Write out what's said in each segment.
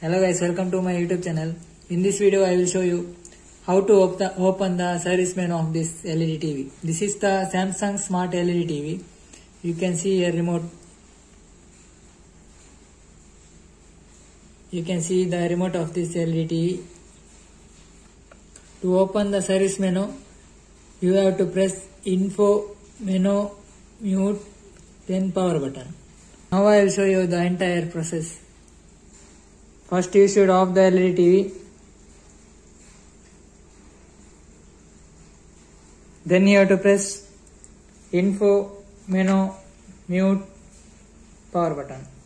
Hello guys, welcome to my YouTube channel. In this video, I will show you how to op the, open the service menu of this LED TV. This is the Samsung Smart LED TV. You can see a remote. You can see the remote of this LED TV. To open the service menu, you have to press info menu mute then power button. Now I will show you the entire process. First you should off the LED TV. Then you have to press info menu mute power button.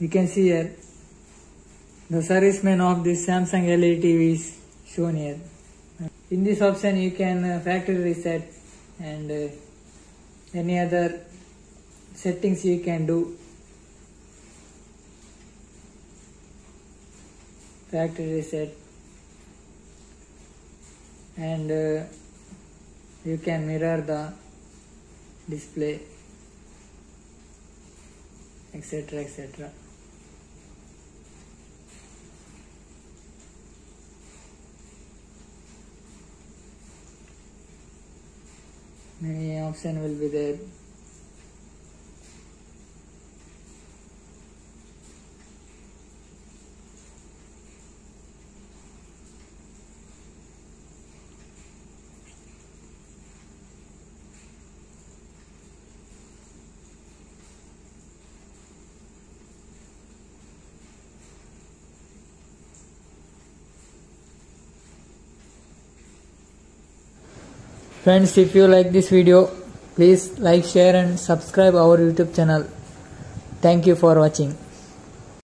You can see here the service menu of this Samsung LED TV is shown here. In this option you can uh, factory reset and uh, any other settings you can do. Factory reset and uh, you can mirror the display etc etc many option will be there Friends, if you like this video, please like, share and subscribe our YouTube channel. Thank you for watching.